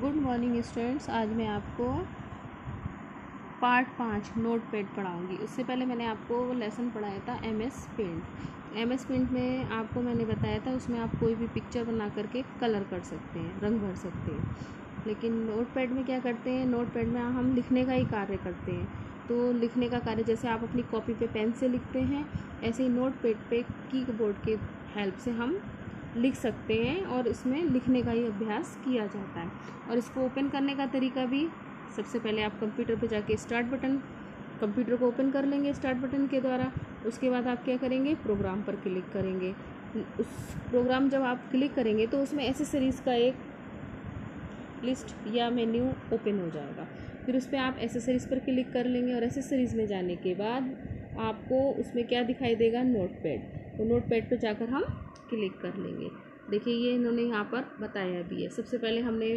Good morning students, आज मैं आपको पार्ट पाँच, नोट पैड पढ़ाऊँगी। उससे पहले मैंने आपको लेसन पढ़ाया था, M S Paint. M S Paint में आपको मैंने बताया था, उसमें आप कोई भी पिक्चर बना करके कलर कर सकते हैं, रंग भर सकते हैं। लेकिन नोट पैड में क्या करते हैं, नोट पैड में हम लिखने का ही कार्य करते हैं। तो लिखने का कार्य जैसे आप अपनी कॉपी पे पेन से लिखते हैं, ऐसे ही नोट पैड पे की बोर्ड के हेल्प से हम लिख सकते हैं और इसमें लिखने का ही अभ्यास किया जाता है। और इसको ओपन करने का तरीका भी, सबसे पहले आप कंप्यूटर पर जाके स्टार्ट बटन कंप्यूटर को ओपन कर लेंगे स्टार्ट बटन के द्वारा। उसके बाद आप क्या करेंगे? प्रोग्राम पर क्लिक करेंगे। उस प्रोग्राम जब आप क्लिक करेंगे तो उसमें एसेसरीज़ का एक लिस्ट या मेन्यू ओपन हो जाएगा। फिर उस पर आप एसेसरीज़ पर क्लिक कर लेंगे और एसेसरीज़ में जाने के बाद आपको उसमें क्या दिखाई देगा? नोट पैड तो नोट पैड पर जाकर हम क्लिक कर लेंगे। देखिए, ये इन्होंने यहाँ पर बताया भी है। सबसे पहले हमने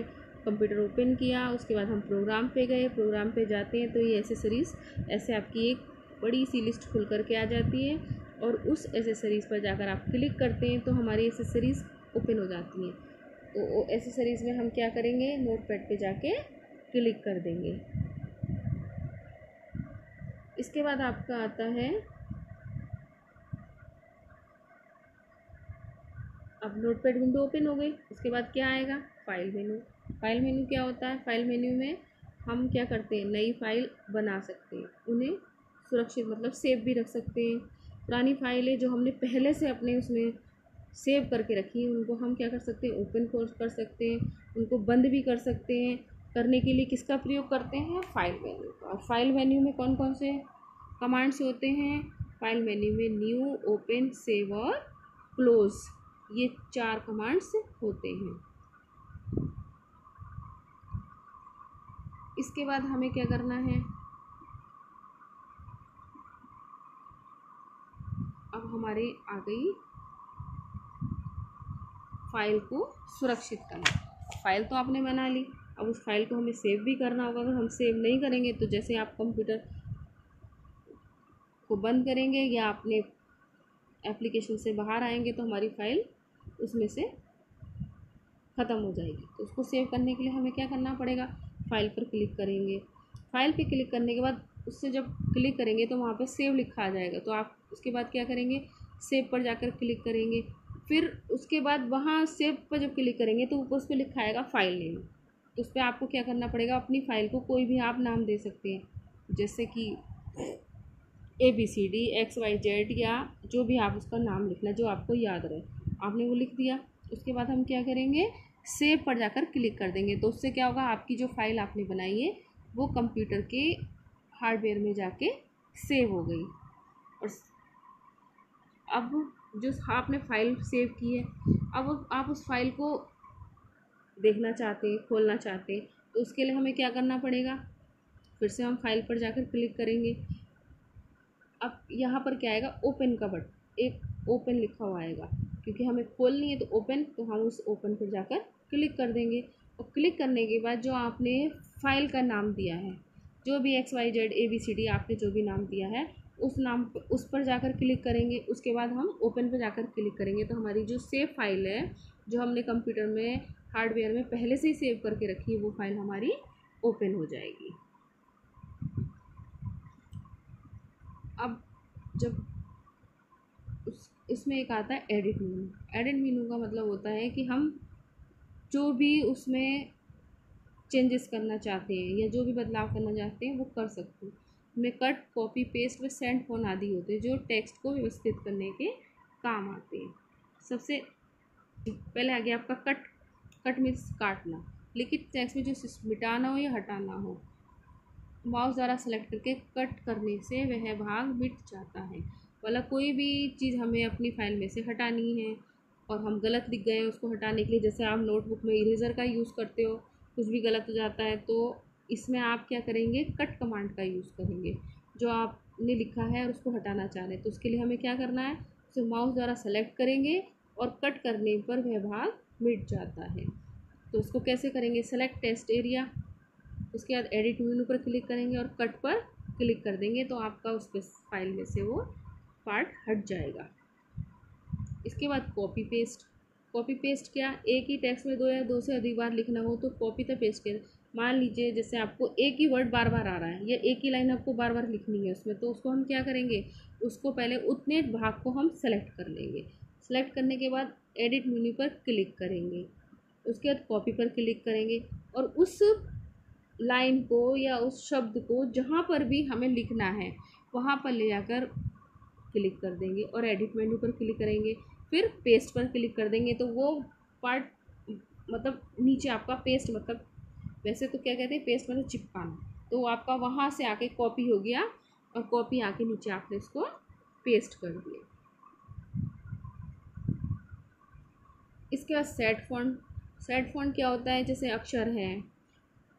कंप्यूटर ओपन किया, उसके बाद हम प्रोग्राम पे गए। प्रोग्राम पे जाते हैं तो ये एसेसरीज़ ऐसे आपकी एक बड़ी सी लिस्ट खुल करके आ जाती है और उस एसेसरीज़ पर जाकर आप क्लिक करते हैं तो हमारी एसेसरीज़ ओपन हो जाती हैं। तो एसेसरीज़ में हम क्या करेंगे? नोट पैड पर जाके क्लिक कर देंगे। इसके बाद आपका आता है अब नोटपैड विंडो ओपन हो गई उसके बाद क्या आएगा? फ़ाइल मेनू फ़ाइल मेनू क्या होता है? फ़ाइल मेन्यू में हम क्या करते हैं? नई फ़ाइल बना सकते हैं। उन्हें सुरक्षित मतलब सेव भी रख सकते हैं। पुरानी फाइलें जो हमने पहले से अपने उसमें सेव करके रखी हैं, उनको हम क्या कर सकते हैं? ओपन कर सकते हैं। उनको बंद भी कर सकते हैं। करने के लिए किसका प्रयोग करते हैं? फ़ाइल मेन्यू का। और फ़ाइल मेन्यू में कौन कौन से कमांड्स होते हैं? फ़ाइल मेन्यू में न्यू ओपन सेव और क्लोज़ ये चार कमांड्स होते हैं। इसके बाद हमें क्या करना है? अब हमारे आ गई फ़ाइल को सुरक्षित करना। फ़ाइल तो आपने बना ली। अब उस फ़ाइल को हमें सेव भी करना होगा। अगर हम सेव नहीं करेंगे तो जैसे आप कंप्यूटर को बंद करेंगे या अपने एप्लीकेशन से बाहर आएँगे तो हमारी फ़ाइल उसमें से ख़त्म हो जाएगी। तो उसको सेव करने के लिए हमें क्या करना पड़ेगा? फ़ाइल पर क्लिक करेंगे। फ़ाइल पे क्लिक करने के बाद उससे जब क्लिक करेंगे तो वहाँ पे सेव लिखा आ जाएगा। तो आप उसके बाद क्या करेंगे? सेव पर जाकर क्लिक करेंगे। फिर उसके बाद वहाँ सेव पर जब क्लिक करेंगे तो ऊपर उस पर लिखा आएगा फ़ाइल नेम तो उस पर आपको क्या करना पड़ेगा? अपनी फ़ाइल को कोई भी आप नाम दे सकते हैं। जैसे कि A B C D X Y Z या जो भी आप उसका नाम लिखना जो आपको याद रहे। आपने वो लिख दिया। उसके बाद हम क्या करेंगे? सेव पर जाकर क्लिक कर देंगे। तो उससे क्या होगा? आपकी जो फ़ाइल आपने बनाई है, वो कंप्यूटर के हार्डवेयर में जाके सेव हो गई। और अब जो आपने फ़ाइल सेव की है, अब आप उस फ़ाइल को देखना चाहते हैं, खोलना चाहते हैं तो उसके लिए हमें क्या करना पड़ेगा? फिर से हम फ़ाइल पर जाकर क्लिक करेंगे। अब यहाँ पर क्या आएगा? ओपन का बट एक ओपन लिखा हुआ आएगा। क्योंकि हमें खोलनी है तो ओपन तो हम उस ओपन पर जाकर क्लिक कर देंगे। और क्लिक करने के बाद जो आपने फ़ाइल का नाम दिया है, जो भी X Y Z A B C D आपने जो भी नाम दिया है, उस नाम पर उस पर जाकर क्लिक करेंगे। उसके बाद हम ओपन पर जाकर क्लिक करेंगे। तो हमारी जो सेव फ़ाइल है, जो हमने कंप्यूटर में, हार्डवेयर में पहले से ही सेव करके रखी है, वो फ़ाइल हमारी ओपन हो जाएगी। अब जब उस इसमें एक आता है एडिट मीनू एडिट मीनू का मतलब होता है कि हम जो भी उसमें चेंजेस करना चाहते हैं या जो भी बदलाव करना चाहते हैं वो कर सकते हैं। में कट कॉपी पेस्ट व सेंड फ़ोन आदि होते हैं जो टेक्स्ट को व्यवस्थित करने के काम आते हैं। सबसे पहले आ गया आपका कट कट मीन्स काटना। लेकिन टेक्स्ट में जो मिटाना हो या हटाना हो माउस द्वारा सेलेक्ट करके कट करने से वह भाग मिट जाता है। मतलब कोई भी चीज़ हमें अपनी फ़ाइल में से हटानी है और हम गलत लिख गए हैं उसको हटाने के लिए, जैसे आप नोटबुक में इरेज़र का यूज़ करते हो, कुछ भी गलत हो जाता है तो इसमें आप क्या करेंगे? कट कमांड का यूज़ करेंगे, जो आपने लिखा है और उसको हटाना चाह रहे हैं। तो उसके लिए हमें क्या करना है? उसे माउस द्वारा सेलेक्ट करेंगे और कट करने पर वह भाग मिट जाता है। तो उसको कैसे करेंगे? सेलेक्ट टेस्ट एरिया उसके बाद एडिट मेनू पर क्लिक करेंगे और कट पर क्लिक कर देंगे तो आपका उस पर फ़ाइल में से वो पार्ट हट जाएगा। इसके बाद कॉपी पेस्ट कॉपी पेस्ट क्या? एक ही टेक्स्ट में दो या दो से अधिक बार लिखना हो तो कॉपी तो पेस्ट किया। मान लीजिए जैसे आपको एक ही वर्ड बार बार आ रहा है, या एक ही लाइन आपको बार बार लिखनी है उसमें तो उसको हम क्या करेंगे? उसको पहले उतने भाग को हम सेलेक्ट कर लेंगे। सेलेक्ट करने के बाद एडिट मेन्यू पर क्लिक करेंगे। उसके बाद कॉपी पर क्लिक करेंगे और उस लाइन को या उस शब्द को जहाँ पर भी हमें लिखना है, वहाँ पर ले जाकर क्लिक कर देंगे और एडिट मेन्यू पर क्लिक करेंगे। फिर पेस्ट पर क्लिक कर देंगे। तो वो पार्ट मतलब नीचे आपका पेस्ट मतलब वैसे तो क्या कहते हैं, पेस्ट मतलब चिपकाना। तो आपका वहाँ से आके कॉपी हो गया और कॉपी आके नीचे आपने इसको पेस्ट कर दिया। इसके बाद सेट फॉन्ट सेट फॉन्ट क्या होता है, जैसे अक्षर है,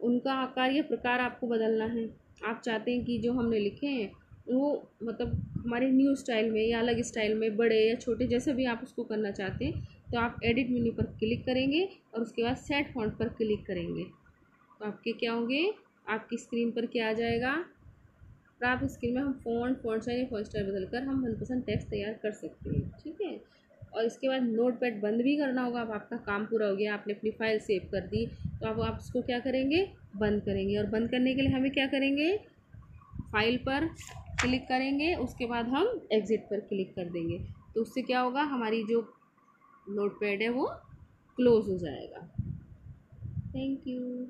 उनका आकार या प्रकार आपको बदलना है। आप चाहते हैं कि जो हमने लिखे हैं वो मतलब हमारे न्यू स्टाइल में या अलग स्टाइल में, बड़े या छोटे, जैसे भी आप उसको करना चाहते हैं तो आप एडिट मेन्यू पर क्लिक करेंगे और उसके बाद सेट फॉन्ट पर क्लिक करेंगे। तो आपके क्या होंगे? आपकी स्क्रीन पर क्या आ जाएगा? और आप स्क्रीन में हम फ़ॉन्ट फ़ॉन्ट स्टाइल या फ़ॉन्ट स्टाइल बदल कर हम मनपसंद टेक्स्ट तैयार कर सकते हैं, ठीक है? और इसके बाद नोट पैड बंद भी करना होगा, अब आपका काम पूरा हो गया, आपने अपनी फ़ाइल सेव कर दी तो अब आप उसको क्या करेंगे? बंद करेंगे। और बंद करने के लिए हमें क्या करेंगे? फ़ाइल पर क्लिक करेंगे, उसके बाद हम एग्ज़िट पर क्लिक कर देंगे। तो उससे क्या होगा, हमारी जो नोट पैड है वो क्लोज़ हो जाएगा। Thank you